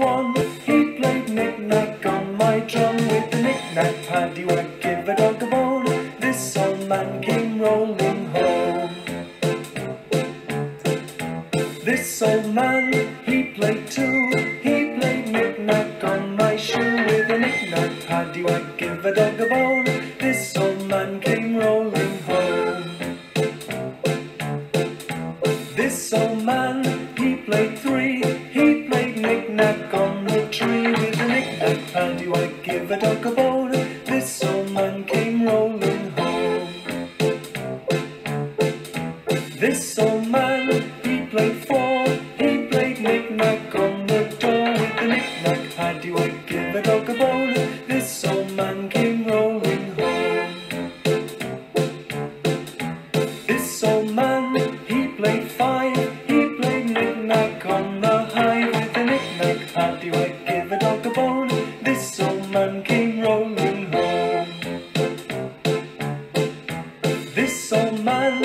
one. He played knick-knack on my drum with the knick-knack paddywhack. Give a dog a bone. This old man came rolling home. This old man, he played two. He played knick-knack on my shoe with a knick-knack paddywhack. Give a dog a bone. This old man came rolling home. This old man, he played three. He Give a dog a bone? This old man came rolling home. This old man, he played four. He played knick-knack on the door with the knick-knack pad. Do I give a dog a bone? This old man came rolling home. This old man, he played five. He played knick-knack on the high with the knick-knack pad. Do I give a dog a bone? Man came rolling home. This old man,